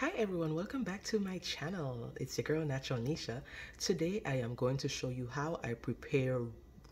Hi everyone, welcome back to my channel. It's your girl Nattural Nesha. Today I am going to show you how I prepare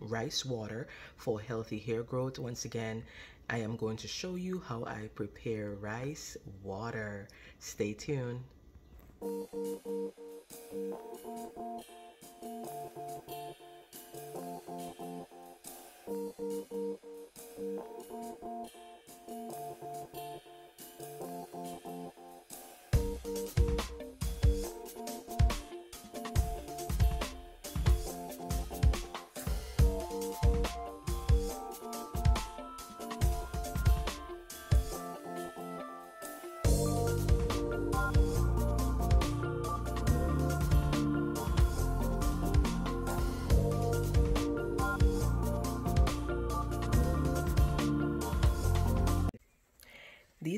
rice water for healthy hair growth. Once again, I am going to show you how I prepare rice water. Stay tuned.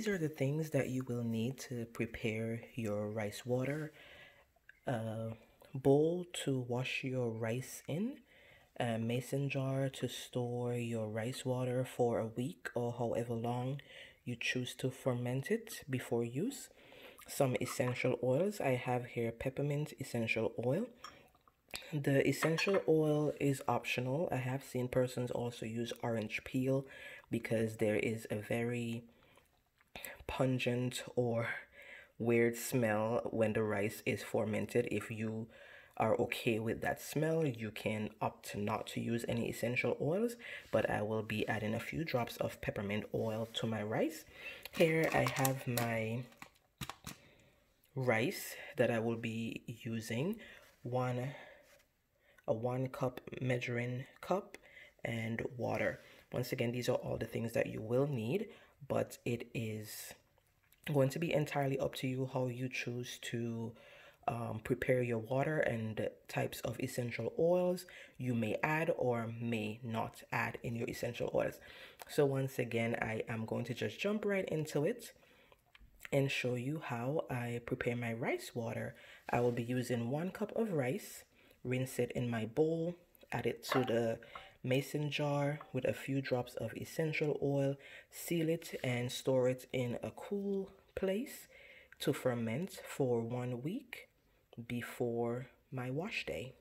Are the things that you will need to prepare your rice water. A bowl to wash your rice in, a mason jar to store your rice water for a week or however long you choose to ferment it before use. Some essential oils. I have here peppermint essential oil. The essential oil is optional. I have seen persons also use orange peel because there is a very pungent or weird smell when the rice is fermented. If you are okay with that smell, you can opt not to use any essential oils, but I will be adding a few drops of peppermint oil to my rice. Here I have my rice that I will be using. One a one cup measuring cup and water. Once again, these are all the things that you will need, but it is going to be entirely up to you how you choose to um, prepare your water and types of essential oils you may add or may not add in your essential oils. So once again, I am going to just jump right into it and show you how I prepare my rice water. I will be using one cup of rice, rinse it in my bowl, add it to the mason jar with a few drops of essential oil, seal it and store it in a cool place to ferment for one week before my wash day.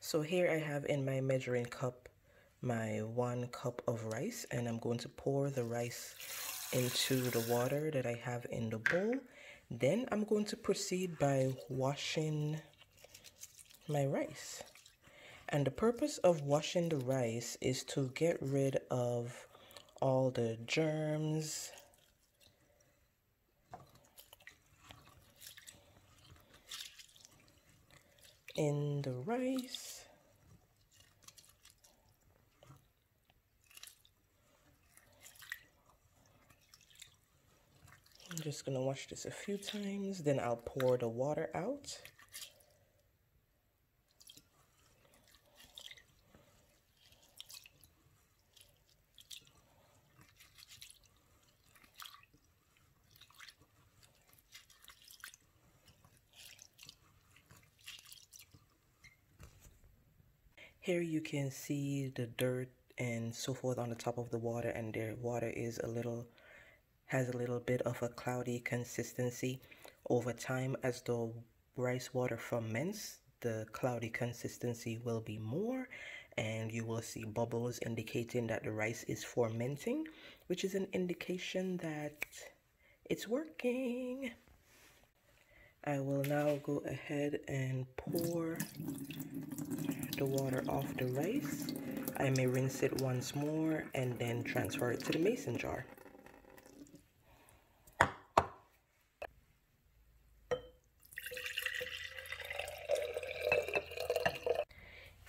So here I have in my measuring cup my one cup of rice and I'm going to pour the rice into the water that I have in the bowl. Then I'm going to proceed by washing my rice. And the purpose of washing the rice is to get rid of all the germs, in the rice. I'm just going to wash this a few times, then I'll pour the water out. Here you can see the dirt and so forth on the top of the water and the water is a little has a little bit of a cloudy consistency. Over time as the rice water ferments the cloudy consistency will be more and you will see bubbles indicating that the rice is fermenting which is an indication that it's working I will now go ahead and pour the water off the rice. I may rinse it once more and then transfer it to the mason jar.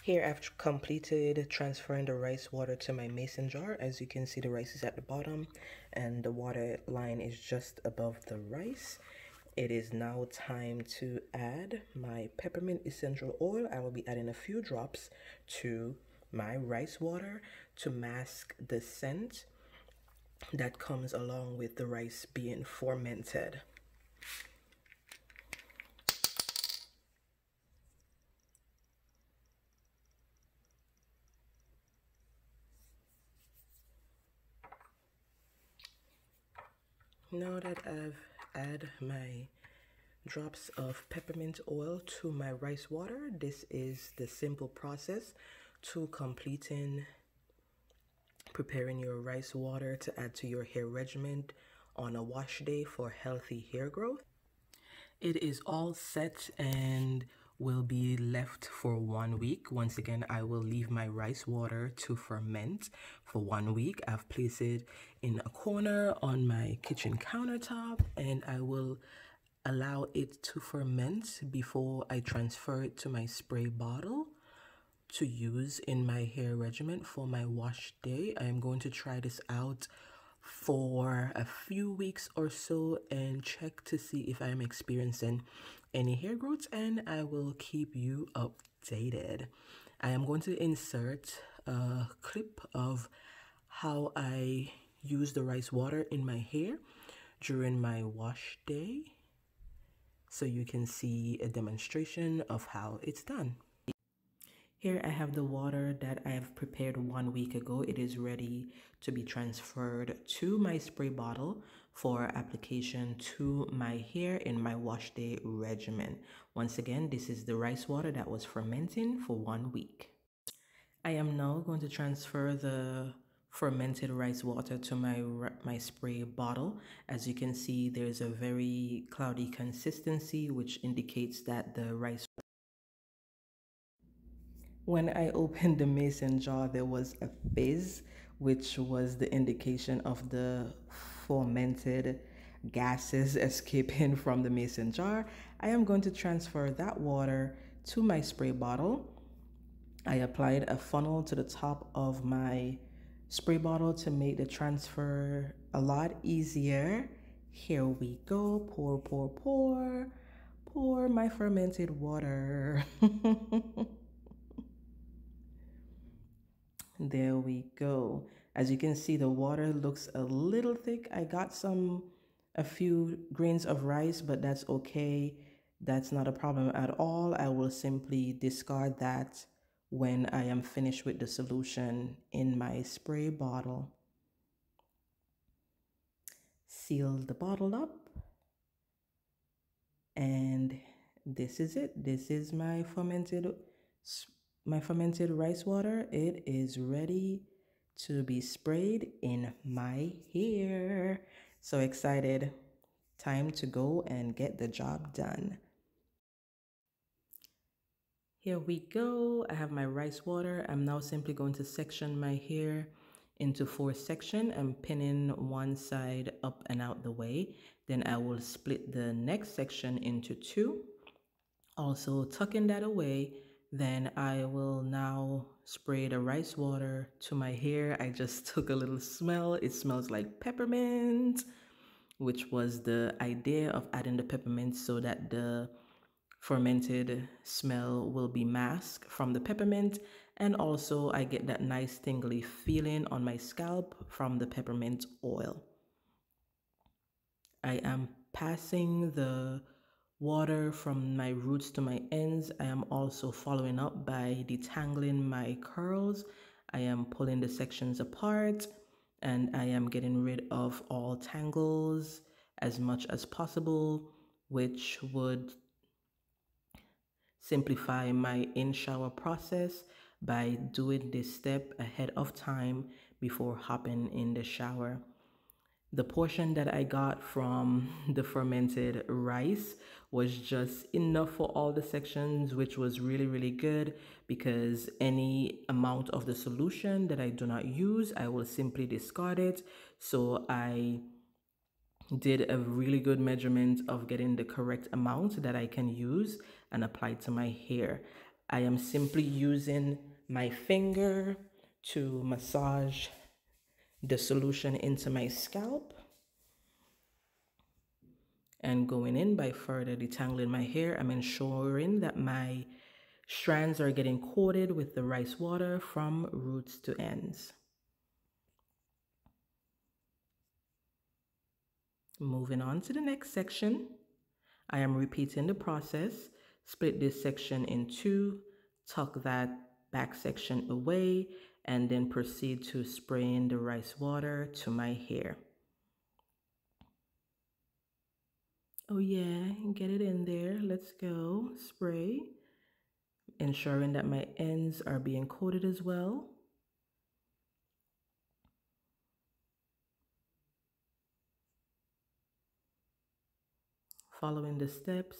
Here I've completed transferring the rice water to my mason jar. As you can see the rice is at the bottom and the water line is just above the rice. It is now time to add my peppermint essential oil. I will be adding a few drops to my rice water to mask the scent that comes along with the rice being fermented. Now that I've add my drops of peppermint oil to my rice water. This is the simple process to completing preparing your rice water to add to your hair regimen on a wash day for healthy hair growth. It is all set and will be left for one week. Once again, I will leave my rice water to ferment for one week. I've placed it in a corner on my kitchen countertop and I will allow it to ferment before I transfer it to my spray bottle to use in my hair regimen for my wash day. I am going to try this out for a few weeks or so and check to see if I'm experiencing any hair growth and I will keep you updated. I am going to insert a clip of how I use the rice water in my hair during my wash day so you can see a demonstration of how it's done. Here I have the water that I have prepared one week ago. It is ready to be transferred to my spray bottle for application to my hair in my wash day regimen. Once again, this is the rice water that was fermenting for one week. I am now going to transfer the fermented rice water to my my spray bottle as you can see there's a very cloudy consistency which indicates that the rice when I opened the mason jar, there was a fizz, which was the indication of the fermented gases escaping from the mason jar. I am going to transfer that water to my spray bottle. I applied a funnel to the top of my spray bottle to make the transfer a lot easier. Here we go. Pour, pour, pour. Pour my fermented water. There we go. As you can see, the water looks a little thick. I got some, a few grains of rice, but that's okay. That's not a problem at all. I will simply discard that when I am finished with the solution in my spray bottle. Seal the bottle up. And this is it. This is my fermented my fermented rice water. It is ready to be sprayed in my hair. So excited. Time to go and get the job done. Here we go. I have my rice water. I'm now simply going to section my hair into four sections and pinning one side up and out the way. Then I will split the next section into two. Also tucking that away then I will now spray the rice water to my hair. I just took a little smell. It smells like peppermint, which was the idea of adding the peppermint so that the fermented smell will be masked from the peppermint. And also I get that nice tingly feeling on my scalp from the peppermint oil. I am passing the water from my roots to my ends. I am also following up by detangling my curls. I am pulling the sections apart and I am getting rid of all tangles as much as possible, which would simplify my in shower process by doing this step ahead of time before hopping in the shower. The portion that I got from the fermented rice was just enough for all the sections, which was really, really good because any amount of the solution that I do not use, I will simply discard it. So I did a really good measurement of getting the correct amount that I can use and apply to my hair. I am simply using my finger to massage the solution into my scalp and going in by further detangling my hair. I'm ensuring that my strands are getting coated with the rice water from roots to ends. Moving on to the next section. I am repeating the process. Split this section in two. Tuck that back section away and then proceed to spraying the rice water to my hair. Oh yeah, get it in there. Let's go. Spray. Ensuring that my ends are being coated as well. Following the steps,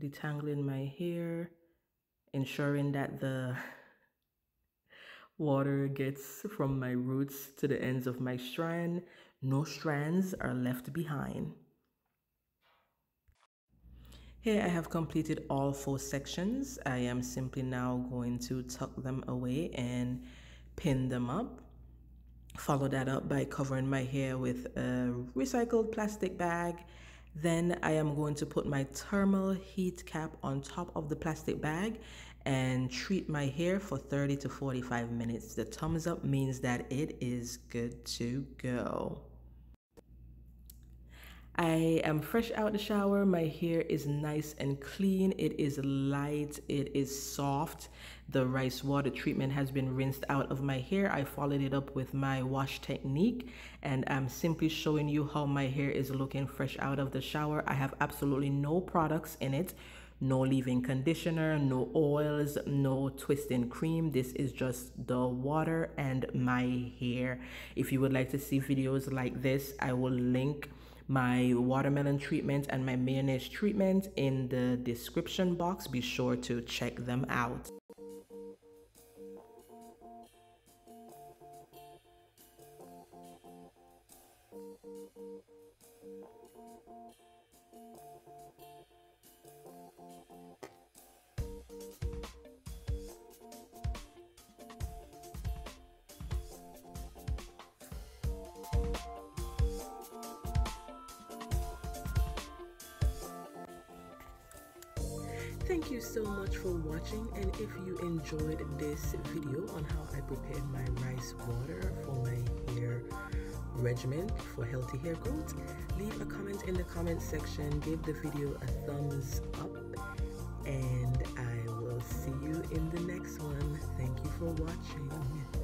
detangling my hair, ensuring that the water gets from my roots to the ends of my strand. No strands are left behind. Here I have completed all four sections. I am simply now going to tuck them away and pin them up. Follow that up by covering my hair with a recycled plastic bag. Then I am going to put my thermal heat cap on top of the plastic bag and treat my hair for 30 to 45 minutes. The thumbs up means that it is good to go. I am fresh out the shower. My hair is nice and clean. It is light. It is soft. The rice water treatment has been rinsed out of my hair. I followed it up with my wash technique and I'm simply showing you how my hair is looking fresh out of the shower. I have absolutely no products in it. No leave-in conditioner, no oils, no twisting cream. This is just the water and my hair. If you would like to see videos like this, I will link my watermelon treatment and my mayonnaise treatment in the description box. Be sure to check them out. Thank you so much for watching and if you enjoyed this video on how I prepared my rice water for my hair regimen for healthy hair growth, leave a comment in the comment section, give the video a thumbs up and I in the next one. Thank you for watching.